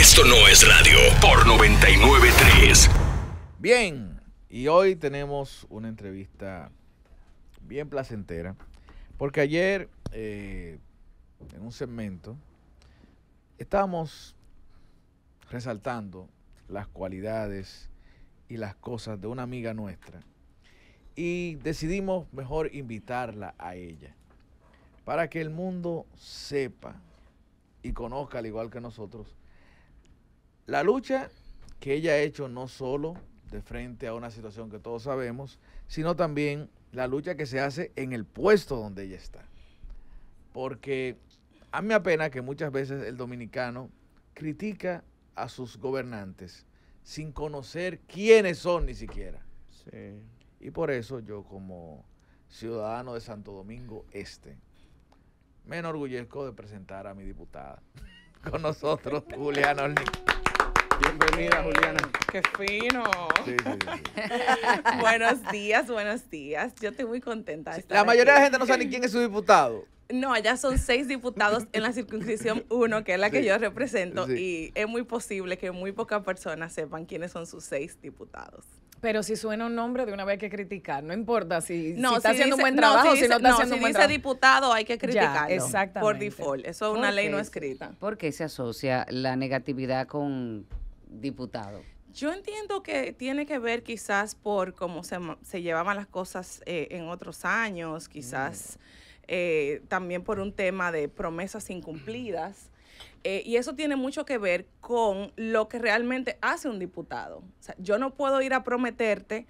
Esto no es radio por 993. Bien, y hoy tenemos una entrevista bien placentera, porque ayer eh, en un segmento estábamos resaltando las cualidades y las cosas de una amiga nuestra y decidimos mejor invitarla a ella para que el mundo sepa y conozca al igual que nosotros la lucha que ella ha hecho no solo de frente a una situación que todos sabemos, sino también la lucha que se hace en el puesto donde ella está. Porque a mí me apena que muchas veces el dominicano critica a sus gobernantes sin conocer quiénes son ni siquiera. Y por eso yo como ciudadano de Santo Domingo Este, me enorgullezco de presentar a mi diputada con nosotros, Juliana Orni. Bienvenida, Juliana. Qué fino. Sí, sí, sí. buenos días, buenos días. Yo estoy muy contenta. De estar La mayoría de la gente no sabe ni quién es su diputado. No, allá son seis diputados en la circunscripción 1, que es la que yo represento, Sí. y es muy posible que muy pocas personas sepan quiénes son sus seis diputados. Pero si suena un nombre, de una vez hay que criticar. No importa si, si No, está si haciendo dice- un buen trabajo no, o si no está no, haciendo si un buen dice trabajo. diputado hay que criticarlo. exactamente. Por default. Eso es una ¿Por ley no escrita. ¿Por qué se asocia la negatividad con diputado? Yo entiendo que tiene que ver quizás por cómo se, se llevaban las cosas eh, en otros años, quizás eh, también por un tema de promesas incumplidas. Eh, y eso tiene mucho que ver con lo que realmente hace un diputado. O sea, yo no puedo ir a prometerte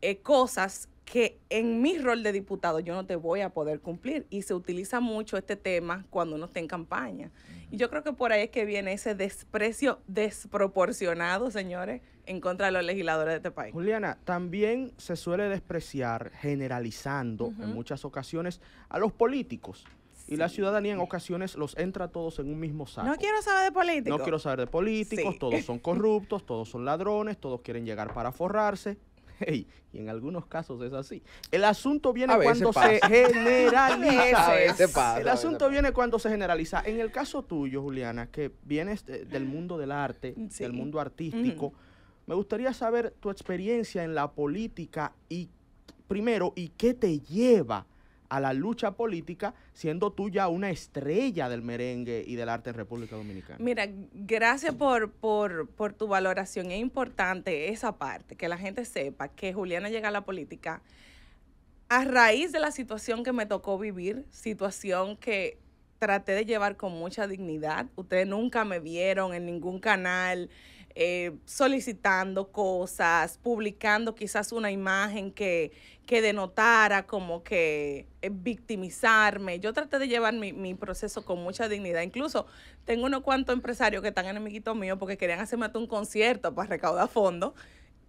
eh, cosas que en mi rol de diputado yo no te voy a poder cumplir. Y se utiliza mucho este tema cuando uno está en campaña. Y yo creo que por ahí es que viene ese desprecio desproporcionado, señores, en contra de los legisladores de este país. Juliana, también se suele despreciar, generalizando en muchas ocasiones, a los políticos. Y la ciudadanía en ocasiones los entra todos en un mismo saco. No quiero saber de políticos. No quiero saber de políticos, Sí. todos son corruptos, todos son ladrones, todos quieren llegar para forrarse. Hey, y en algunos casos es así. El asunto viene cuando se generaliza. Pasa, El asunto pasa. viene cuando se generaliza. En el caso tuyo, Juliana, que vienes de- del mundo del arte, Sí. del mundo artístico, me gustaría saber tu experiencia en la política y, primero, y qué te lleva a la lucha política siendo tú ya una estrella del merengue y del arte en República Dominicana. Mira, gracias por, por, por tu valoración. Es importante esa parte, que la gente sepa que Juliana llega a la política a raíz de la situación que me tocó vivir, situación que traté de llevar con mucha dignidad. Ustedes nunca me vieron en ningún canal eh, solicitando cosas, publicando quizás una imagen que, que denotara como que eh, victimizarme. Yo traté de llevar mi, mi proceso con mucha dignidad. Incluso tengo unos cuantos empresarios que están enemiguitos míos porque querían hacerme un concierto para recaudar fondos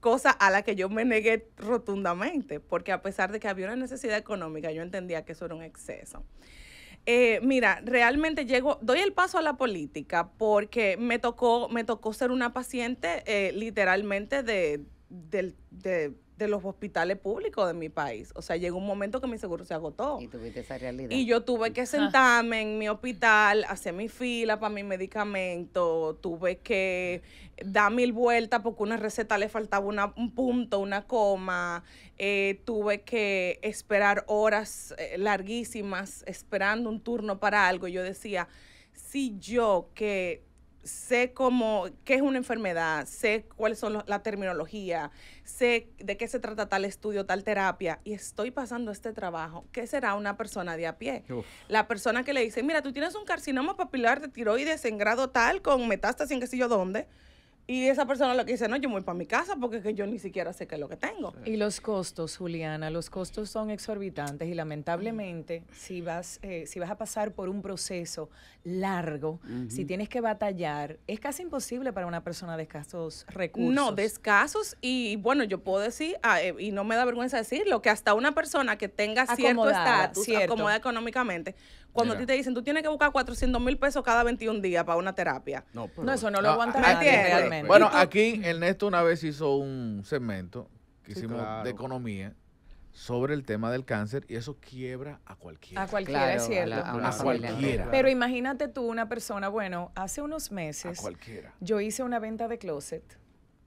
cosa a la que yo me negué rotundamente, porque a pesar de que había una necesidad económica, yo entendía que eso era un exceso. Eh, mira, realmente llego, doy el paso a la política porque me tocó, me tocó ser una paciente eh, literalmente de, del- de- de los hospitales públicos de mi país. O sea, llegó un momento que mi seguro se agotó. Y tuviste esa realidad. Y yo tuve que sentarme en mi hospital, hacer mi fila para mi medicamento, tuve que dar mil vueltas porque una receta le faltaba una- un punto, una coma, eh, tuve que esperar horas eh, larguísimas esperando un turno para algo. Yo decía, si yo que sé cómo, qué es una enfermedad, sé cuáles son los- la terminología, sé de qué se trata tal estudio, tal terapia, y estoy pasando este trabajo, ¿qué será una persona de a pie? Uf. La persona que le dice, mira, tú tienes un carcinoma papilar de tiroides en grado tal, con metástasis en qué sé yo dónde, y esa persona lo que dice, no, yo me voy para mi casa porque es que yo ni siquiera sé qué es lo que tengo. Y los costos, Juliana, los costos son exorbitantes y lamentablemente si vas, eh, si vas a pasar por un proceso largo, si tienes que batallar, es casi imposible para una persona de escasos recursos. No, de escasos y bueno, yo puedo decir, ah, eh, y no me da vergüenza decirlo, que hasta una persona que tenga cierto estatus, cierto. acomodada económicamente, cuando a ti te dicen, tú tienes que buscar 400 mil pesos cada 21 días para una terapia. No, pero- No, eso no lo No, aguanta ah, nadie realmente. Bueno, aquí Ernesto una vez hizo un segmento que Sí, hicimos claro. de economía sobre el tema del cáncer y eso quiebra a cualquiera. A cualquiera, Claro, es a, cierto. la- a una A familia cualquiera. Pero imagínate tú, una persona, bueno, hace unos a meses cualquiera. yo hice una venta de closet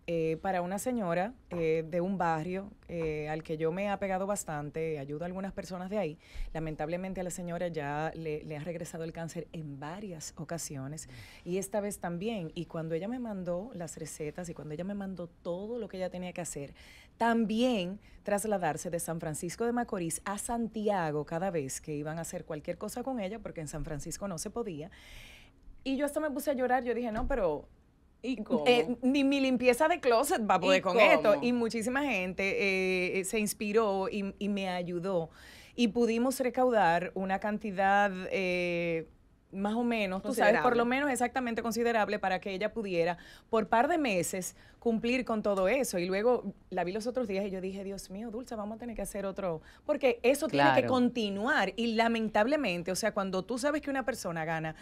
eh, para una señora eh, de un barrio eh, al que yo me he apegado bastante, ayudo a algunas personas de ahí. Lamentablemente a la señora ya le, le ha regresado el cáncer en varias ocasiones y esta vez también. Y cuando ella me mandó las recetas y cuando ella me mandó todo lo que ella tenía que hacer, también trasladarse de San Francisco de Macorís a Santiago cada vez que iban a hacer cualquier cosa con ella, porque en San Francisco no se podía. Y yo hasta me puse a llorar, yo dije, no, pero ¿Y cómo? eh, ni mi limpieza de closet va a poder ¿Y con cómo? esto. Y muchísima gente eh, se inspiró y, y me ayudó. Y pudimos recaudar una cantidad eh, más o menos, tú sabes, por lo menos exactamente considerable para que ella pudiera por par de meses cumplir con todo eso. Y luego la vi los otros días y yo dije, Dios mío, Dulce, vamos a tener que hacer otro, porque eso tiene que continuar. Y lamentablemente, o sea, cuando tú sabes que una persona gana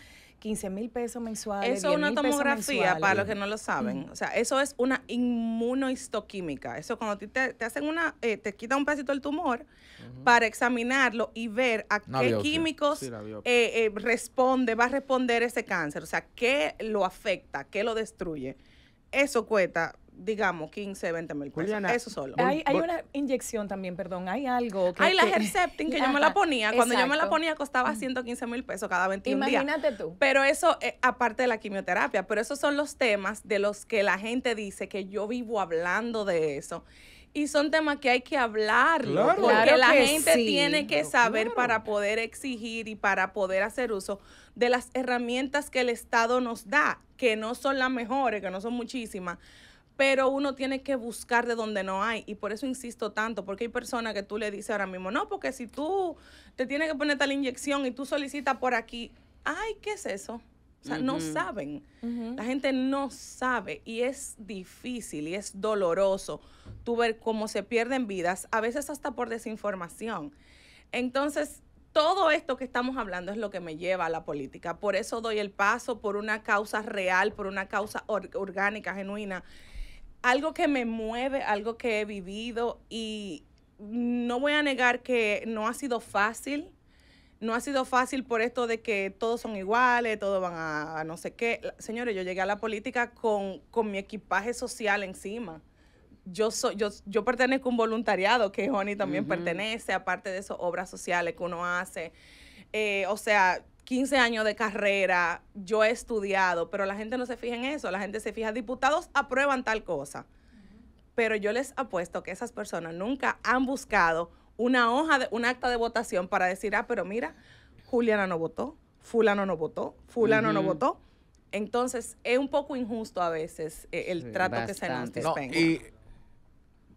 15 mil pesos mensuales, Eso es 10 una tomografía, para los que no lo saben. O sea, eso es una inmunohistoquímica. Eso cuando te, te hacen una, eh, te quitan un pedacito del tumor para examinarlo y ver a Una qué biopsia. químicos Sí, eh, eh, responde, va a responder ese cáncer. O sea, qué lo afecta, qué lo destruye. Eso cuesta, digamos, 15, 20 mil pesos. Juliana, eso solo. Hay, hay una inyección también, perdón, hay algo que... Hay la Herceptin que yo me la ponía. Cuando yo me la ponía costaba 115 mil pesos cada 21 días. Imagínate tú. Pero eso, eh, aparte de la quimioterapia, pero esos son los temas de los que la gente dice que yo vivo hablando de eso. Y son temas que hay que hablarlo, Claro. porque Claro la que gente sí. tiene que saber claro. para poder exigir y para poder hacer uso de las herramientas que el Estado nos da, que no son las mejores, que no son muchísimas, pero uno tiene que buscar de donde no hay. Y por eso insisto tanto, porque hay personas que tú le dices ahora mismo, no, porque si tú te tienes que poner tal inyección y tú solicitas por aquí, ay, ¿qué es eso? O sea, no saben. La gente no sabe y es difícil y es doloroso tú ver cómo se pierden vidas, a veces hasta por desinformación. Entonces, todo esto que estamos hablando es lo que me lleva a la política. Por eso doy el paso por una causa real, por una causa or- orgánica, genuina. Algo que me mueve, algo que he vivido y no voy a negar que no ha sido fácil. No ha sido fácil por esto de que todos son iguales, todos van a, a no sé qué. Señores, yo llegué a la política con, con mi equipaje social encima. Yo, soy, yo, yo pertenezco a un voluntariado que Joni también pertenece, aparte de eso, obras sociales que uno hace. Eh, o sea, 15 años de carrera, yo he estudiado, pero la gente no se fija en eso. La gente se fija, diputados aprueban tal cosa. Pero yo les apuesto que esas personas nunca han buscado una hoja, de, un acta de votación para decir, ah, pero mira, Juliana no votó, fulano no votó, fulano no votó. Entonces, es un poco injusto a veces eh, el Sí, trato que se nos. No, dispensa. y,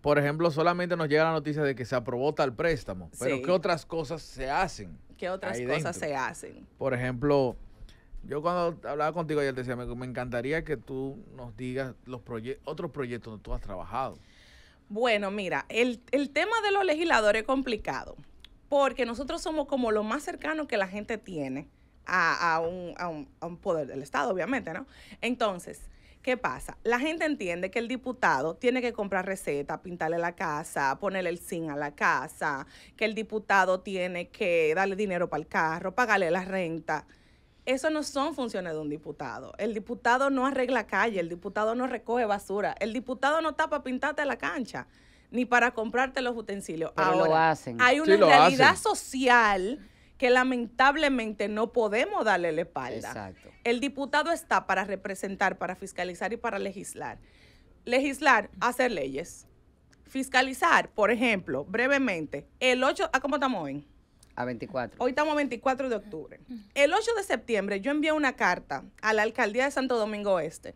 por ejemplo, solamente nos llega la noticia de que se aprobó tal préstamo, pero Sí. ¿qué otras cosas se hacen? ¿Qué otras cosas dentro? se hacen? Por ejemplo, yo cuando hablaba contigo ayer te decía, me, me encantaría que tú nos digas los proye- otros proyectos donde tú has trabajado. Bueno, mira, el, el tema de los legisladores es complicado, porque nosotros somos como lo más cercano que la gente tiene a, a un, a un- a un poder del Estado, obviamente, ¿no? Entonces, ¿qué pasa? La gente entiende que el diputado tiene que comprar receta, pintarle la casa, ponerle el zinc a la casa, que el diputado tiene que darle dinero para el carro, pagarle la renta. Eso no son funciones de un diputado. El diputado no arregla calle, el diputado no recoge basura, el diputado no está para pintarte la cancha, ni para comprarte los utensilios. Pero lo hacen. hay una Sí, realidad hacen. social que lamentablemente no podemos darle la espalda. Exacto. El diputado está para representar, para fiscalizar y para legislar. Legislar, hacer leyes. Fiscalizar, por ejemplo, brevemente, el 8, ¿a cómo estamos hoy? A 24. Hoy estamos 24 de octubre. El 8 de septiembre yo envié una carta a la alcaldía de Santo Domingo Este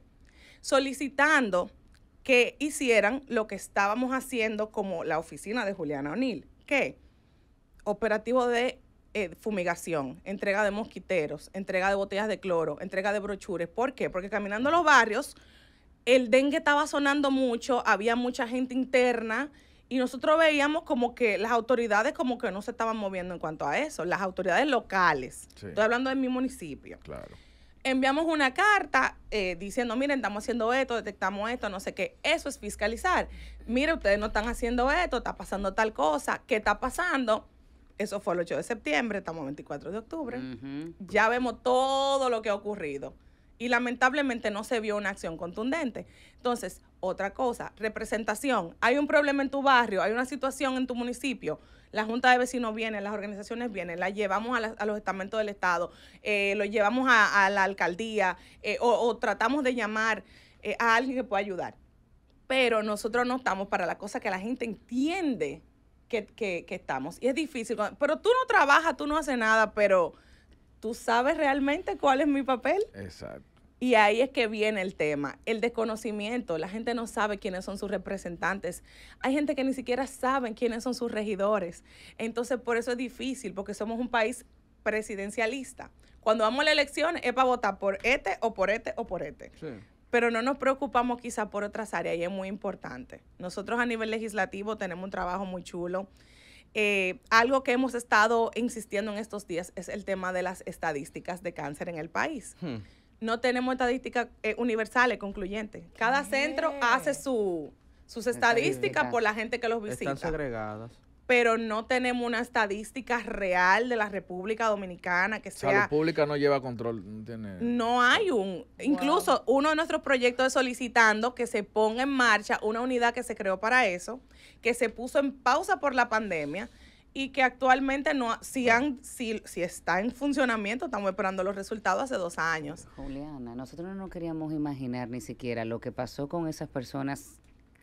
solicitando que hicieran lo que estábamos haciendo como la oficina de Juliana O'Neill. ¿Qué? Operativo de eh, fumigación, entrega de mosquiteros, entrega de botellas de cloro, entrega de brochures. ¿Por qué? Porque caminando los barrios, el dengue estaba sonando mucho, había mucha gente interna y nosotros veíamos como que las autoridades como que no se estaban moviendo en cuanto a eso, las autoridades locales. Sí. Estoy hablando de mi municipio. Claro. enviamos una carta eh, diciendo, miren, estamos haciendo esto, detectamos esto, no sé qué. Eso es fiscalizar. Mire, ustedes no están haciendo esto, está pasando tal cosa. ¿Qué está pasando? Eso fue el 8 de septiembre, estamos 24 de octubre. Ya vemos todo lo que ha ocurrido. Y lamentablemente no se vio una acción contundente. Entonces, otra cosa, representación. Hay un problema en tu barrio, hay una situación en tu municipio. La Junta de Vecinos viene, las organizaciones vienen, la llevamos a, la- a los estamentos del Estado, eh, lo llevamos a, a la alcaldía eh, o, o tratamos de llamar eh, a alguien que pueda ayudar. Pero nosotros no estamos para la cosa que la gente entiende que, que- que estamos. Y es difícil. Pero tú no trabajas, tú no haces nada, pero tú sabes realmente cuál es mi papel. Exacto. Y ahí es que viene el tema, el desconocimiento. La gente no sabe quiénes son sus representantes. Hay gente que ni siquiera sabe quiénes son sus regidores. Entonces, por eso es difícil, porque somos un país presidencialista. Cuando vamos a las elecciones es para votar por este o por este o por este. Sí. Pero no nos preocupamos quizá por otras áreas y es muy importante. Nosotros a nivel legislativo tenemos un trabajo muy chulo. Eh, algo que hemos estado insistiendo en estos días es el tema de las estadísticas de cáncer en el país Hmm. no tenemos estadísticas eh, universales, concluyentes. Cada centro hace su, sus estadísticas Estadísticas. por la gente que los visita, Están segregadas. Pero no tenemos una estadística real de la República Dominicana que Salud sea... pública no lleva control. No, tiene, No hay un... Incluso uno de nuestros proyectos es solicitando que se ponga en marcha una unidad que se creó para eso, que se puso en pausa por la pandemia y que actualmente no... Si, han, si, si está en funcionamiento, estamos esperando los resultados hace dos años. Juliana, nosotros no queríamos imaginar ni siquiera lo que pasó con esas personas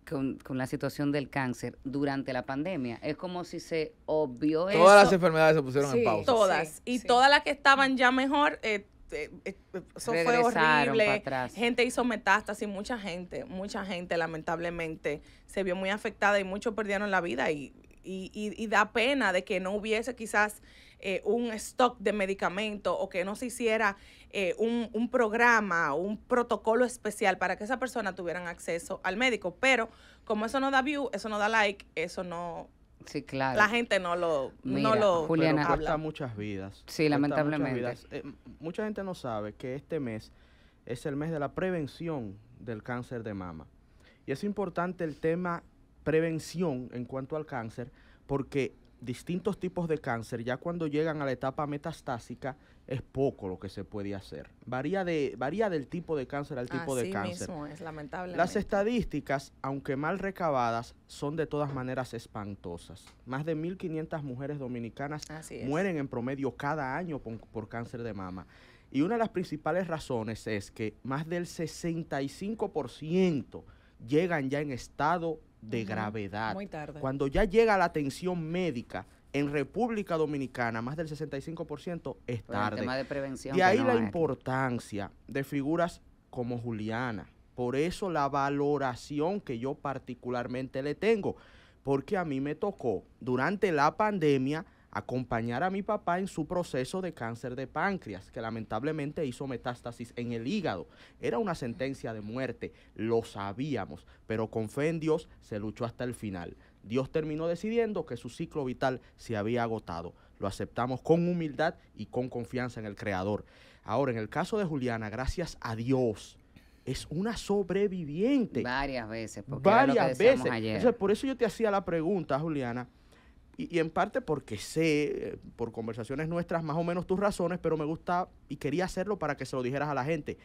con, con la situación del cáncer durante la pandemia. Es como si se obvió eso. Todas las enfermedades se pusieron en pausa. Todas. Sí, y sí. todas las que estaban ya mejor, eh, eh, eh, eso fue horrible. atrás. Gente hizo metástasis, mucha gente, mucha gente lamentablemente se vio muy afectada y muchos perdieron la vida y, y, y- y da pena de que no hubiese quizás eh, un stock de medicamentos o que no se hiciera eh, un, un programa, un protocolo especial para que esa persona tuvieran acceso al médico. Pero como eso no da view, eso no da like, eso no, Sí, claro. la gente no lo, no Mira, lo Juliana. Pero cuesta habla. muchas vidas. Sí, lamentablemente. muchas vidas. Eh, mucha gente no sabe que este mes es el mes de la prevención del cáncer de mama. Y es importante el tema prevención en cuanto al cáncer porque distintos tipos de cáncer, ya cuando llegan a la etapa metastásica, es poco lo que se puede hacer. Varía, de, varía del tipo de cáncer al tipo de cáncer. mismo es, lamentablemente. Las estadísticas, aunque mal recabadas, son de todas maneras espantosas. Más de 1.500 mujeres dominicanas mueren en promedio cada año por, por cáncer de mama. Y una de las principales razones es que más del 65% llegan ya en estado de gravedad. Muy tarde. Cuando ya llega la atención médica en República Dominicana, más del 65% es Por el tarde. tema de prevención. De ahí no la importancia de figuras como Juliana. Por eso la valoración que yo particularmente le tengo. Porque a mí me tocó durante la pandemia acompañar a mi papá en su proceso de cáncer de páncreas, que lamentablemente hizo metástasis en el hígado. Era una sentencia de muerte, lo sabíamos, pero con fe en Dios se luchó hasta el final. Dios terminó decidiendo que su ciclo vital se había agotado. Lo aceptamos con humildad y con confianza en el Creador. Ahora, en el caso de Juliana, gracias a Dios, es una sobreviviente Varias veces. Porque era lo que varias decíamos veces. ayer. Entonces, por eso yo te hacía la pregunta, Juliana, y, y en parte porque sé, eh, por conversaciones nuestras, más o menos tus razones, pero me gusta y quería hacerlo para que se lo dijeras a la gente.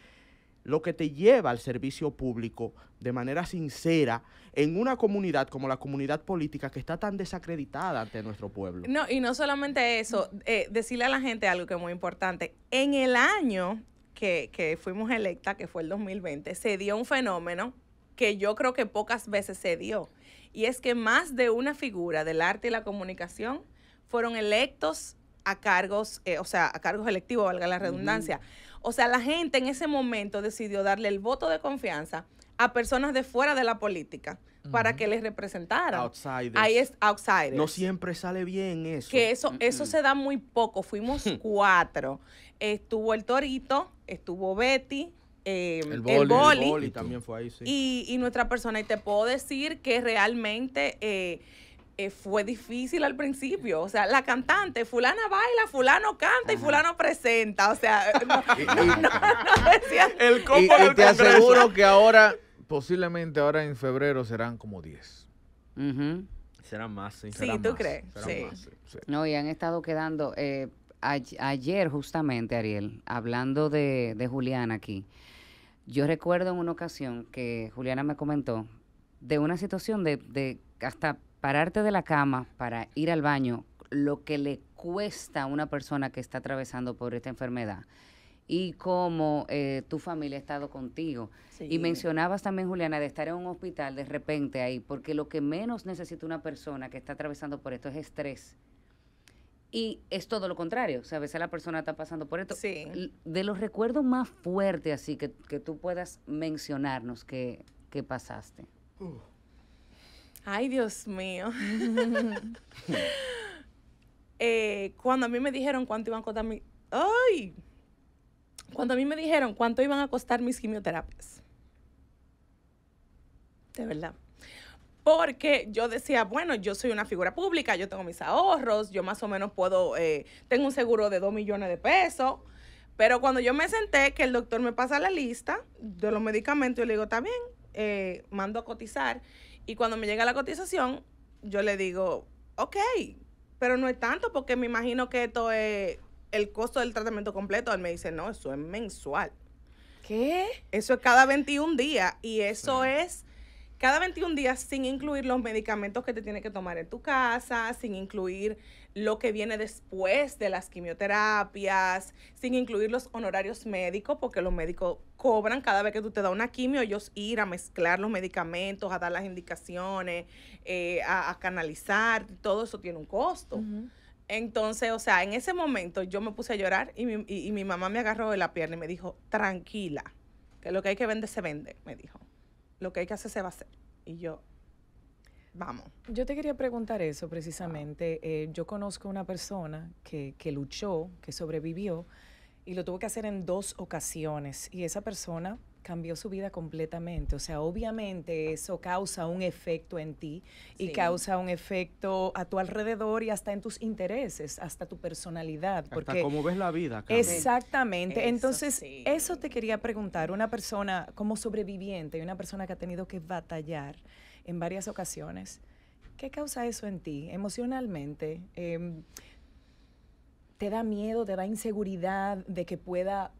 Lo que te lleva al servicio público de manera sincera en una comunidad como la comunidad política que está tan desacreditada ante nuestro pueblo. No, y no solamente eso, eh, decirle a la gente algo que es muy importante. En el año que, que fuimos electa, que fue el 2020, se dio un fenómeno que yo creo que pocas veces se dio. Y es que más de una figura del arte y la comunicación fueron electos a cargos, eh, o sea, a cargos electivos, valga la redundancia. O sea, la gente en ese momento decidió darle el voto de confianza a personas de fuera de la política para que les representaran. Outsiders. Ahí es outsiders. No siempre sale bien eso. Que eso, eso se da muy poco. Fuimos cuatro. Estuvo el Torito, estuvo Betty, eh, El el, Boli. boli, El boli también fue ahí, sí. y, y nuestra persona. Y te puedo decir que realmente eh, eh, fue difícil al principio. O sea, la cantante, fulana baila, fulano canta y fulano presenta. O sea, no, no, no, no decía- El Y, combo y del te Congreso. aseguro que ahora, posiblemente ahora en febrero serán como 10. Ujú. Será más, sí. Sí, Serán ¿tú más, crees? serán Sí. más, sí. No, y han estado quedando. eh, a- ayer, justamente, Ariel, hablando de, de Juliana aquí, yo recuerdo en una ocasión que Juliana me comentó de una situación de, de hasta pararte de la cama para ir al baño, lo que le cuesta a una persona que está atravesando por esta enfermedad y cómo eh, tu familia ha estado contigo. Sí. Y mencionabas también, Juliana, de estar en un hospital de repente ahí, porque lo que menos necesita una persona que está atravesando por esto es estrés. Y es todo lo contrario, o sea, a veces la persona está pasando por esto. Sí. De los recuerdos más fuertes, así que, que tú puedas mencionarnos que, que pasaste. Ay, Dios mío. Eh, cuando a mí me dijeron cuánto iban a costar mi... ¡Ay! Cuando a mí me dijeron cuánto iban a costar mis quimioterapias. De verdad. Porque yo decía, bueno, yo soy una figura pública, yo tengo mis ahorros, yo más o menos puedo, eh, tengo un seguro de 2 millones de pesos. Pero cuando yo me senté, que el doctor me pasa la lista de los medicamentos, yo le digo, está bien, eh, mando a cotizar. Y cuando me llega la cotización, yo le digo, ok, pero no es tanto porque me imagino que esto es el costo del tratamiento completo. Él me dice, no, eso es mensual. ¿Qué? Eso es cada 21 días y eso es cada 21 días sin incluir los medicamentos que te tienes que tomar en tu casa, sin incluir lo que viene después de las quimioterapias, sin incluir los honorarios médicos, porque los médicos cobran cada vez que tú te das una quimio, ellos ir a mezclar los medicamentos, a dar las indicaciones, eh, a, a canalizar, todo eso tiene un costo. Entonces, o sea, en ese momento yo me puse a llorar y mi, y- y mi mamá me agarró de la pierna y me dijo, tranquila, que lo que hay que vender se vende, me dijo. Lo que hay que hacer se va a hacer. Y yo, vamos. Yo te quería preguntar eso precisamente. Eh, yo conozco una persona que, que luchó, que sobrevivió y lo tuvo que hacer en dos ocasiones y esa persona cambió su vida completamente. O sea, obviamente eso causa un efecto en ti y Sí. causa un efecto a tu alrededor y hasta en tus intereses, hasta tu personalidad. Hasta Porque cómo ves la vida. cambia. Exactamente. Eso Entonces, sí. eso te quería preguntar. Una persona como sobreviviente y una persona que ha tenido que batallar en varias ocasiones, ¿qué causa eso en ti emocionalmente? Em, ¿Te da miedo, te da inseguridad de que pueda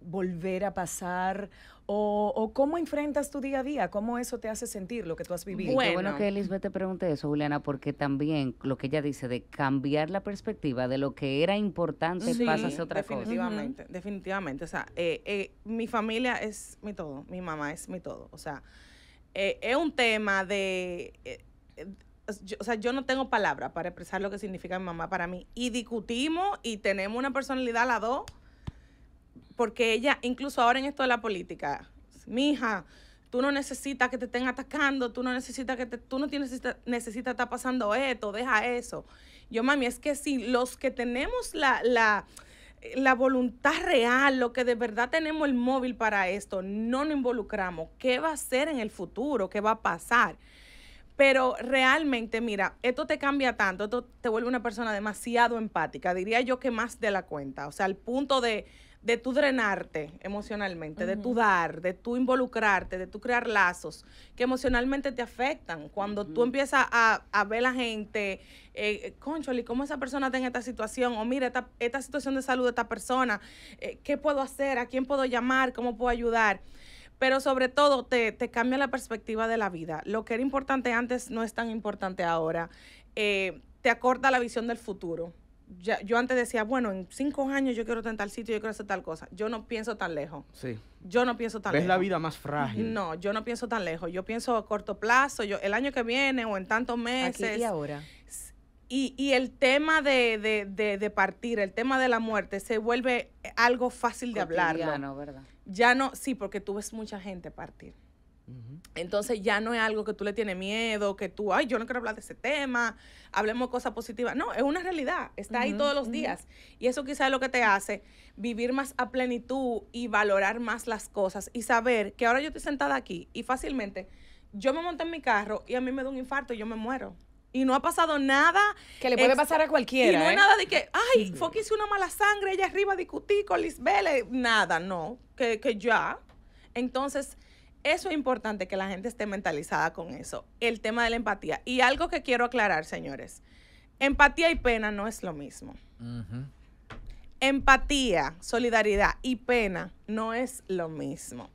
volver a pasar? ¿O, o cómo enfrentas tu día a día? ¿Cómo eso te hace sentir lo que tú has vivido? Qué bueno Bueno. que Elizabeth te pregunte eso, Juliana, porque también lo que ella dice de cambiar la perspectiva de lo que era importante Sí, pasa a ser otra cosa. definitivamente, definitivamente. O sea, eh, eh, mi familia es mi todo, mi mamá es mi todo. O sea, eh, es un tema de... eh, eh, yo- o sea, yo no tengo palabras para expresar lo que significa mi mamá para mí. Y discutimos y tenemos una personalidad a las dos, porque ella, incluso ahora en esto de la política, mi hija, tú no necesitas que te estén atacando, tú no necesitas que te, tú no tienes necesita- necesitas estar pasando esto, deja eso. Yo, mami, es que si los que tenemos la, la, la voluntad real, lo que de verdad tenemos el móvil para esto, no nos involucramos, ¿qué va a ser en el futuro? ¿Qué va a pasar? Pero realmente, mira, esto te cambia tanto, esto te vuelve una persona demasiado empática, diría yo que más de la cuenta, o sea, al punto de, de tú drenarte emocionalmente, de tú dar, de tú involucrarte, de tú crear lazos que emocionalmente te afectan. Cuando tú empiezas a, a ver la gente, eh, concholi, ¿cómo esa persona está en esta situación? O mira, esta, esta situación de salud de esta persona, eh, ¿qué puedo hacer? ¿A quién puedo llamar? ¿Cómo puedo ayudar? pero sobre todo te, te cambia la perspectiva de la vida. Lo que era importante antes no es tan importante ahora. Eh, te acorta la visión del futuro. Ya, yo antes decía, bueno, en cinco años yo quiero estar en tal sitio, yo quiero hacer tal cosa. Yo no pienso tan lejos. Sí. Yo no pienso tan Ves lejos. la vida más frágil. No, yo no pienso tan lejos. Yo pienso a corto plazo, yo el año que viene o en tantos Aquí meses. y ahora. Y, y el tema de, de, de, de partir, el tema de la muerte, se vuelve algo fácil de hablarlo. Cotidiano, ¿verdad? Ya no, sí, porque tú ves mucha gente partir. Entonces ya no es algo que tú le tienes miedo, que tú, ay, yo no quiero hablar de ese tema, hablemos de cosas positivas. No, es una realidad, está ahí todos los días. Y eso quizás es lo que te hace vivir más a plenitud y valorar más las cosas y saber que ahora yo estoy sentada aquí y fácilmente yo me monto en mi carro y a mí me da un infarto y yo me muero. Y no ha pasado nada. Que le puede pasar a cualquiera. Y no ¿eh? es nada de que, ay, fue que hice una mala sangre allá arriba, discutí con Lisbeth. Nada, no. Que, que ya. Entonces, eso es importante que la gente esté mentalizada con eso. El tema de la empatía. Y algo que quiero aclarar, señores. Empatía y pena no es lo mismo. Empatía, solidaridad y pena no es lo mismo.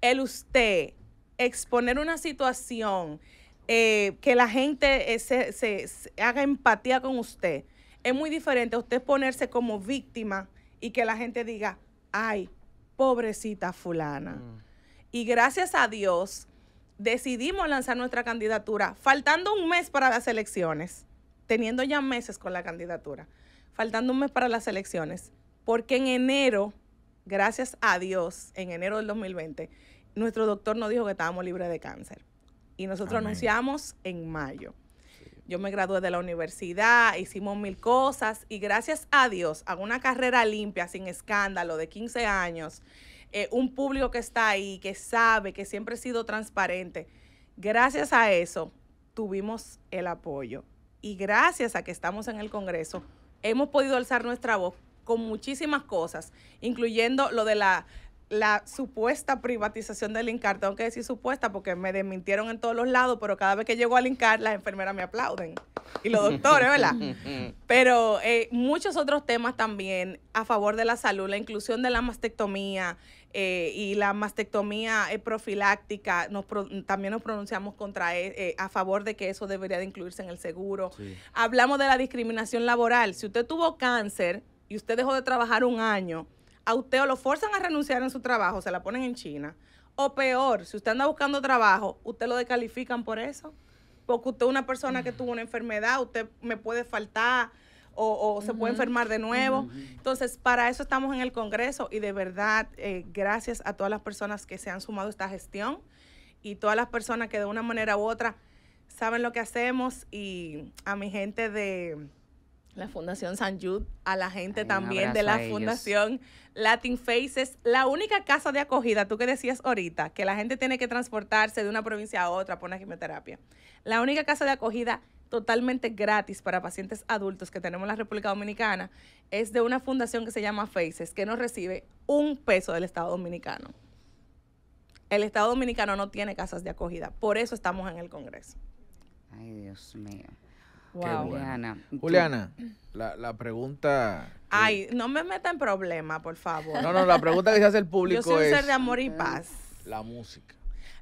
El usted exponer una situación eh, que la gente eh, se, se- se haga empatía con usted es muy diferente a usted ponerse como víctima y que la gente diga, ay, pobrecita fulana. Y gracias a Dios decidimos lanzar nuestra candidatura faltando un mes para las elecciones, teniendo ya meses con la candidatura, faltando un mes para las elecciones, porque en enero, gracias a Dios, en enero del 2020, nuestro doctor nos dijo que estábamos libres de cáncer. Y nosotros Amén. anunciamos en mayo. Yo me gradué de la universidad, hicimos mil cosas y gracias a Dios hago una carrera limpia, sin escándalo, de 15 años, eh, un público que está ahí, que sabe, que siempre he sido transparente. Gracias a eso tuvimos el apoyo y gracias a que estamos en el Congreso hemos podido alzar nuestra voz con muchísimas cosas, incluyendo lo de la, la supuesta privatización del INCAR. Tengo que decir supuesta porque me desmintieron en todos los lados, pero cada vez que llego al INCAR las enfermeras me aplauden. Y los doctores, ¿verdad? Pero eh, muchos otros temas también a favor de la salud, la inclusión de la mastectomía eh, y la mastectomía eh, profiláctica, nos pro- también nos pronunciamos contra e- eh, a favor de que eso debería de incluirse en el seguro. Hablamos de la discriminación laboral. Si usted tuvo cáncer y usted dejó de trabajar un año, a usted o lo forzan a renunciar en su trabajo, se la ponen en China. O peor, si usted anda buscando trabajo, usted lo descalifican por eso. Porque usted es una persona que tuvo una enfermedad, usted me puede faltar o, o se puede enfermar de nuevo. Entonces, para eso estamos en el Congreso y de verdad, eh, gracias a todas las personas que se han sumado a esta gestión y todas las personas que de una manera u otra saben lo que hacemos y a mi gente de la Fundación San Jude, a la gente Ay, también de la. Fundación Latin Faces, la única casa de acogida, tú que decías ahorita, que la gente tiene que transportarse de una provincia a otra por una quimioterapia. La única casa de acogida totalmente gratis para pacientes adultos que tenemos en la República Dominicana es de una fundación que se llama Faces, que no recibe un peso del Estado Dominicano. El Estado Dominicano no tiene casas de acogida, por eso estamos en el Congreso. Ay, Dios mío. Wow. bueno. Juliana. la, la pregunta... que- Ay, no me meta en problema, por favor. No, no, la pregunta que se hace el público Yo soy un es ser de amor y paz. la música.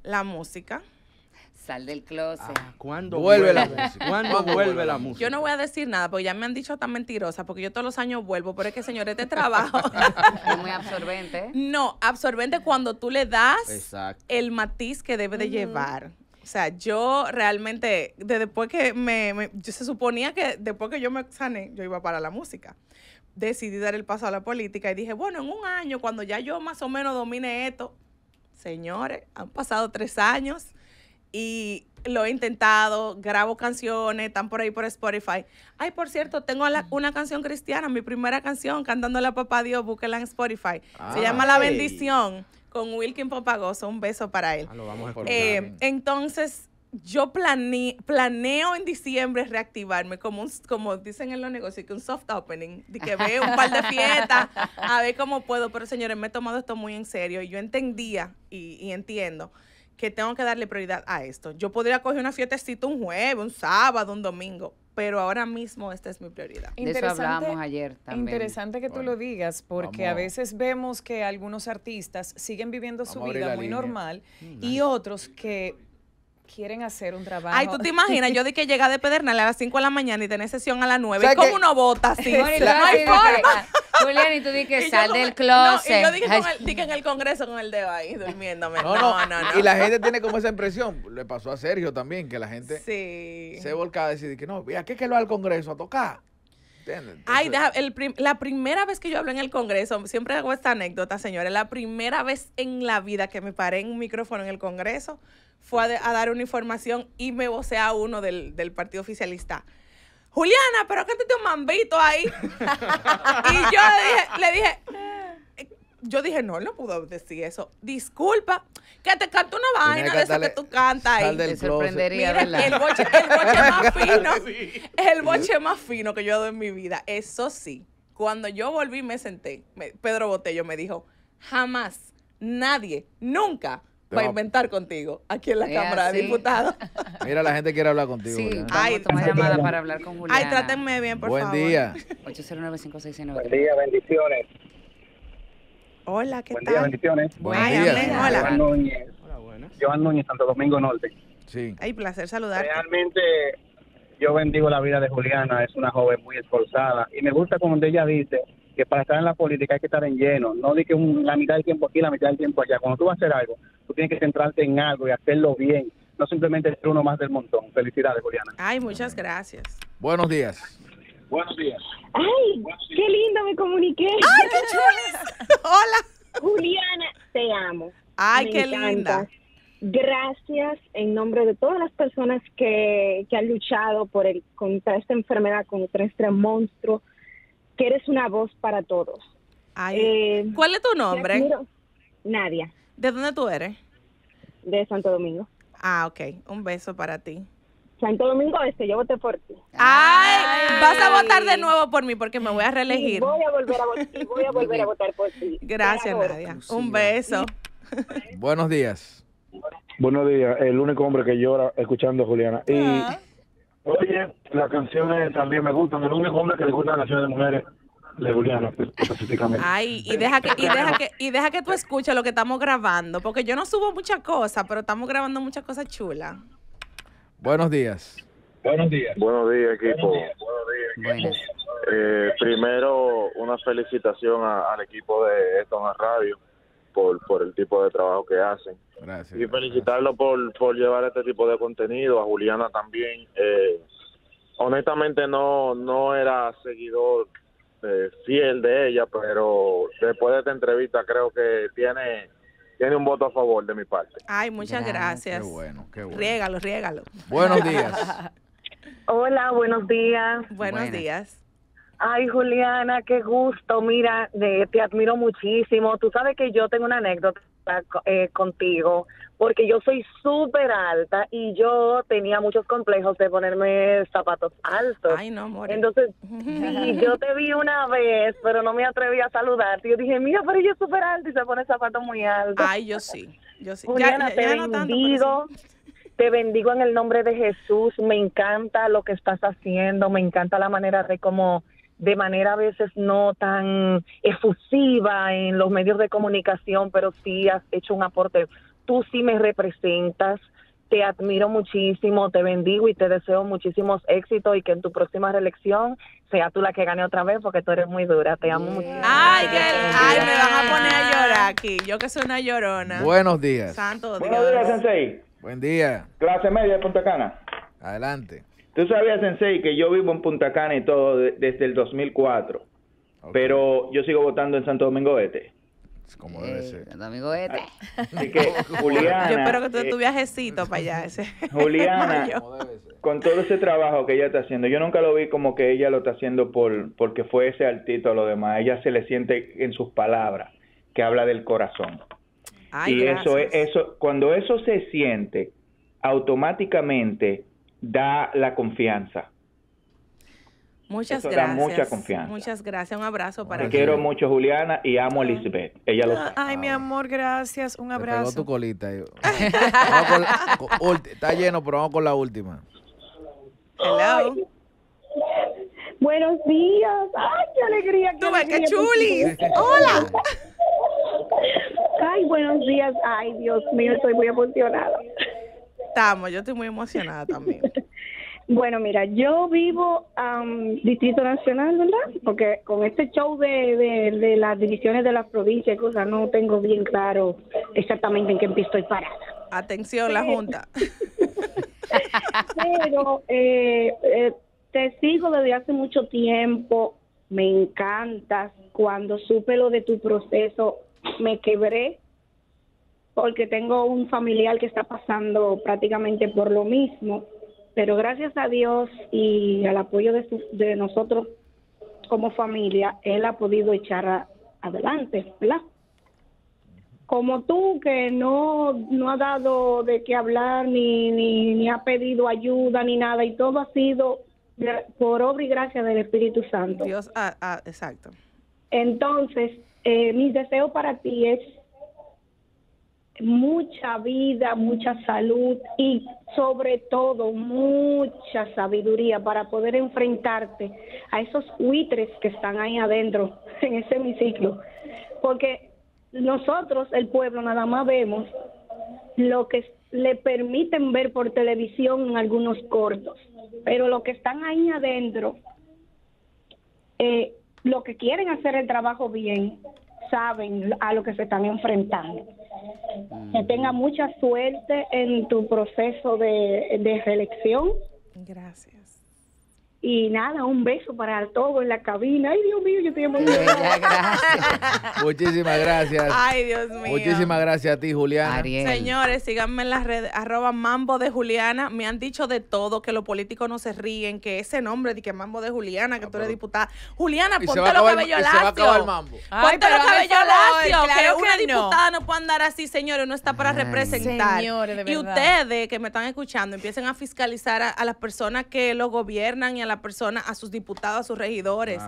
La música. Sal del closet. Ah, ¿Cuándo Vuelve la vuelve? música. ¿Cuándo ¿Cuándo vuelve la música? Yo no voy a decir nada porque ya me han dicho tan mentirosa porque yo todos los años vuelvo, pero es que señores, este trabajo. Es muy absorbente. ¿eh? no, absorbente cuando tú le das Exacto. el matiz que debe de llevar. O sea, yo realmente, de después que me, me- yo se suponía que después que yo me sané, yo iba para la música. Decidí dar el paso a la política y dije, bueno, en un año, cuando ya yo más o menos domine esto, señores, han pasado tres años y lo he intentado, grabo canciones, están por ahí por Spotify. Ay, por cierto, tengo la- una canción cristiana, mi primera canción, cantándole a Papá Dios, búsquela en Spotify. Se llama La. Bendición, con Wilkin Popagoso, un beso para él. Ah, lo vamos a. Eh, entonces, yo plane- planeo en diciembre reactivarme, como, un, como dicen en los negocios, que un soft opening, de que veo un par de fiestas, a ver cómo puedo. Pero señores, me he tomado esto muy en serio y yo entendía y, y entiendo que tengo que darle prioridad a esto. Yo podría coger una fiestecita un jueves, un sábado, un domingo, pero ahora mismo esta es mi prioridad. De eso hablábamos ayer también. Interesante que tú Bueno, lo digas, porque a veces vemos que algunos artistas siguen viviendo su vida muy línea. normal y otros que quieren hacer un trabajo. Ay, tú te imaginas, yo de que llega de Pedernal a las 5 de la mañana y tener sesión a las 9. ¿Sabes ¿Cómo qué? uno vota así? Y no hay forma. que- Julián, y tú di que Y yo sal del el- closet. No, y yo dije, el, dije en el congreso con el dedo ahí durmiéndome. No, no, Y la gente tiene como esa impresión. Le pasó a Sergio también, que la gente Sí. se volcaba a decir que no, ¿a qué que lo va al Congreso a tocar? Ay, deja- el prim- la primera vez que yo hablé en el Congreso, siempre hago esta anécdota, señores, la primera vez en la vida que me paré en un micrófono en el Congreso fue a, de- a dar una información y me vocé a uno del, del partido oficialista. Juliana, pero que te un mambito ahí. y yo le dije, le dije, "Eh, yo dije, no, él no pudo decir eso. Disculpa, que te canto una vaina de esa que tú cantas ahí. sal del Te sorprendería, Mira, ¿verdad? el boche, el boche más fino, el boche más fino que yo he dado en mi vida. Eso sí, cuando yo volví me senté, me- Pedro Botello me dijo, jamás, nadie, nunca va a inventar contigo aquí en la Es Cámara de. Diputados. Mira, la gente quiere hablar contigo. Sí, Juliana. vamos Ay, llamada para hablar con Juliana. Ay, trátenme bien, por Buen favor. día. 809-569. Buen día, bendiciones. Hola, ¿qué Buen día, bendiciones. Buen Ay, día. amén, hola. Joan Núñez, Hola, buenas. Joan Núñez, Santo Domingo Norte. Sí. Ay, placer saludarte. Realmente yo bendigo la vida de Juliana, es una joven muy esforzada y me gusta como ella dice que para estar en la política hay que estar en lleno, no de que un- la mitad del tiempo aquí, la mitad del tiempo allá. Cuando tú vas a hacer algo, tú tienes que centrarte en algo y hacerlo bien, no simplemente ser uno más del montón. Felicidades, Juliana. Ay, muchas gracias. Buenos días. Buenos días. ¡Ay! ¡Qué lindo me comuniqué! ¡Ay, qué chulis! Hola. Juliana, te amo. Ay, Me qué encanta. linda. Gracias en nombre de todas las personas que, que han luchado por el, contra esta enfermedad, contra este monstruo, que eres una voz para todos. Ay, Eh, ¿Cuál es tu nombre? Nadia, ¿De dónde tú eres? de Santo Domingo. Ah, ok. Un beso para ti. Santo Domingo Este, yo voté por ti. Ay, vas a votar de nuevo por mí porque me voy a Y reelegir. voy a volver a, votar, y voy a, volver a votar por ti. Gracias. Nadia. Un beso. Buenos días. Buenos días, el único hombre que llora escuchando a Juliana. Y oye, las canciones también me gustan, el único hombre que le gustan las canciones de mujeres de Juliana específicamente. Ay, y deja que, y deja que, y deja que tú escuches lo que estamos grabando, porque yo no subo muchas cosas, pero estamos grabando muchas cosas chulas. Buenos días. Buenos días. Buenos días, equipo. Buenas. Eh, primero, una felicitación a- al equipo de Esto en la Radio por, por el tipo de trabajo que hacen. Gracias. Y felicitarlo por, por llevar este tipo de contenido, a Juliana también. Eh, honestamente no, no era seguidor eh, fiel de ella, pero después de esta entrevista creo que tiene, tiene un voto a favor de mi parte. Ay, muchas Gracias. gracias. Qué bueno, qué bueno. Riégalo, riégalo. Buenos días. Hola, buenos días. Buenos Buenas. días. Ay, Juliana, qué gusto. Mira, de- te admiro muchísimo. Tú sabes que yo tengo una anécdota eh, contigo, porque yo soy súper alta y yo tenía muchos complejos de ponerme zapatos altos. Ay, no. Entonces, sí, yo te vi una vez, pero no me atreví a saludarte. Yo dije, mira, pero ella es súper alta y se pone zapatos muy altos. Ay, yo sí. Yo sí. Ya- Juliana, ya- te no bendigo. sí. Te bendigo en el nombre de Jesús. Me encanta lo que estás haciendo. Me encanta la manera de cómo, de manera a veces no tan efusiva en los medios de comunicación, pero sí has hecho un aporte. Tú sí me representas. Te admiro muchísimo, te bendigo y te deseo muchísimos éxitos y que en tu próxima reelección sea tú la que gane otra vez porque tú eres muy dura. Te amo muchísimo. Ay, Que ay, me van a poner a llorar aquí. Yo que soy una llorona. Buenos días. Santo Buenos días. Sensei. Buen día. Clase media de Punta Cana. Adelante. Tú sabías, Sensei, que yo vivo en Punta Cana y todo de- desde el 2004. Ok. Pero yo sigo votando en Santo Domingo Este. Como debe Eh, ser. amigo este. Así que, Juliana. Yo espero que tú eh, tu viajecito para allá. Ese. Juliana, con todo ese trabajo que ella está haciendo, yo nunca lo vi como que ella lo está haciendo por porque fue ese altito a lo demás. Ella se le siente en sus palabras que habla del corazón. Ay, y eso es gracias. eso cuando eso se siente automáticamente da la confianza. Muchas eso da gracias. mucha confianza. Muchas gracias. Un abrazo para Te ti. quiero mucho Juliana y amo a Elizabeth. Ella lo sabe. Ay, mi amor, gracias. Un Te pegó tu abrazo. colita. con la- con- está lleno, pero vamos con la última. Hello. Buenos días. Ay, qué alegría. qué Tú ves qué alegría, chulis. Hola. Ay, buenos días. Ay, Dios mío, estoy muy emocionada. Estamos. Yo estoy muy emocionada también. Bueno, mira, yo vivo am, Distrito Nacional, ¿verdad? Porque con este show de, de, de las divisiones de las provincias y cosas, no tengo bien claro exactamente en qué pie estoy parada. Atención, la Junta. Pero eh, eh, te sigo desde hace mucho tiempo, me encantas. Cuando supe lo de tu proceso, me quebré porque tengo un familiar que está pasando prácticamente por lo mismo. Pero gracias a Dios y al apoyo de, su- de nosotros como familia, él ha podido echar a- adelante, ¿verdad? como tú, que no, no ha dado de qué hablar, ni, ni, ni ha pedido ayuda, ni nada, y todo ha sido por obra y gracia del Espíritu Santo. Dios, ah, ah, exacto. Entonces, eh, mi deseo para ti es mucha vida, mucha salud y sobre todo mucha sabiduría para poder enfrentarte a esos buitres que están ahí adentro en ese hemiciclo. Porque nosotros, el pueblo, nada más vemos lo que le permiten ver por televisión en algunos cortos, pero lo que están ahí adentro eh, lo que quieren hacer el trabajo bien, saben a lo que se están enfrentando. Que tenga mucha suerte en tu proceso de, de reelección. Gracias. Y nada, un beso para todos en la cabina. Ay, Dios mío, yo estoy emocionada. Muchísimas gracias. Ay, Dios mío. Muchísimas gracias a ti, Juliana. Señores, síganme en las redes, arroba mambo de Juliana. Me han dicho de todo, que los políticos no se ríen, que ese nombre de que mambo de Juliana, que tú eres diputada. Juliana, Y ponte los cabellos y se va a acabar el lacios. mambo. Ay, Ponte los cabellos lacios, que claro una que no. diputada no puede andar así, señores, no está para representar. Señores, de y verdad. ustedes que me están escuchando, empiecen a fiscalizar a, a las personas que lo gobiernan y a las personas, a sus diputados, a sus regidores.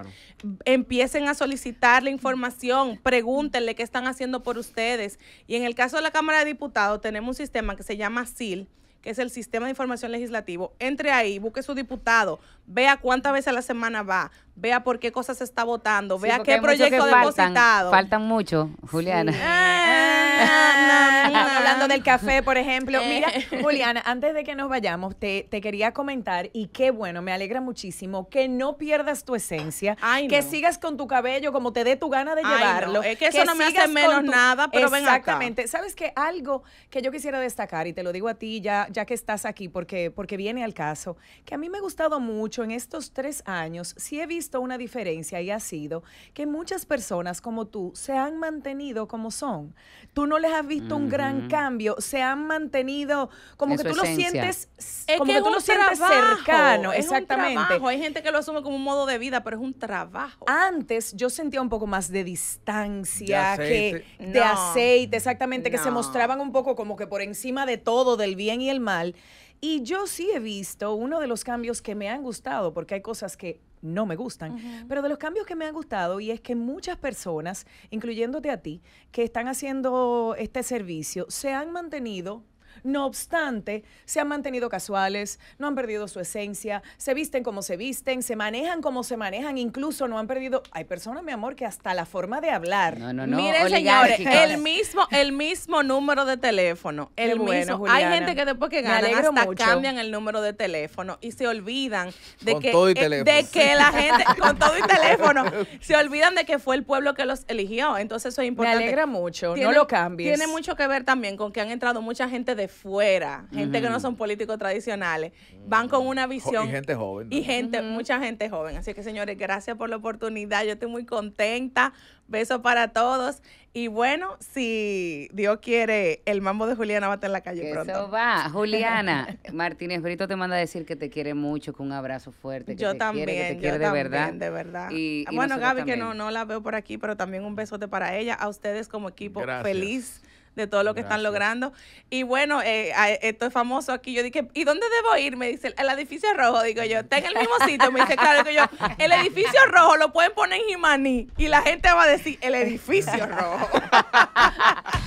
Empiecen a solicitar la información, pregúntenle qué están haciendo por ustedes. Y en el caso de la Cámara de Diputados, tenemos un sistema que se llama SIL, que es el Sistema de Información Legislativo. Entre ahí, busque su diputado, vea cuántas veces a la semana va, vea por qué cosas se está votando, vea qué proyecto que faltan, depositado. Faltan mucho, Juliana. Estamos hablando del café, por ejemplo. Mira. Juliana, antes de que nos vayamos, te, te quería comentar, y qué bueno, me alegra muchísimo, que no pierdas tu esencia, que no. sigas con tu cabello como te dé tu gana de Ay, no, llevarlo. es que eso no me hace menos tu- nada, pero ven acá. Exactamente. ¿Sabes qué? Algo que yo quisiera destacar, y te lo digo a ti ya, ya que estás aquí, porque, porque viene al caso, que a mí me ha gustado mucho en estos tres años, sí he visto una diferencia y ha sido que muchas personas como tú se han mantenido como son. Tú no les has visto un gran cambio, se han mantenido como En que tú lo sientes, Es como que que, tú un lo sientes trabajo, cercano, es un exactamente. trabajo. Hay gente que lo asume como un modo de vida, pero es un trabajo. Antes yo sentía un poco más de distancia, De que aceite. de No. aceite, exactamente, que se mostraban un poco como que por encima de todo, del bien y el mal. Y yo sí he visto uno de los cambios que me han gustado, porque hay cosas que no me gustan, pero de los cambios que me han gustado y es que muchas personas, incluyéndote a ti, que están haciendo este servicio, se han mantenido no obstante, se han mantenido casuales, no han perdido su esencia, se visten como se visten, se manejan como se manejan, incluso no han perdido. Hay personas, mi amor, que hasta la forma de hablar. No, no, Miren, señores, el mismo, el mismo número de teléfono. El Qué bueno, mismo. Juliana. Hay gente que después que Me alegro hasta mucho. cambian el número de teléfono y se olvidan de Con que, todo y eh, teléfono. de que la gente, con todo y teléfono, se olvidan de que fue el pueblo que los eligió. Entonces eso es importante. alegra mucho, no lo cambies. Tiene mucho que ver también con que han entrado mucha gente de fuera, gente que no son políticos tradicionales. Van con una visión. y gente joven, Y gente, mucha gente joven. Así que, señores, gracias por la oportunidad. Yo estoy muy contenta. Besos para todos. Y bueno, si Dios quiere, el mambo de Juliana va a estar en la calle Que pronto. Eso va. Juliana Martínez Brito te manda a decir que te quiere mucho, con un abrazo fuerte. Que Yo te también, quiere, que te yo quiere de también, verdad. de verdad. Y, y bueno, Gaby, que no, no la veo por aquí, pero también un besote para ella, a ustedes como equipo, Gracias. feliz de todo lo que están logrando. Y bueno, eh, esto es famoso aquí. Yo dije, ¿y dónde debo ir? Me dice, el edificio rojo. Digo yo, está en el mismo sitio. Me dice, claro, digo yo, el edificio rojo lo pueden poner en Jimaní. Y la gente va a decir, el edificio rojo.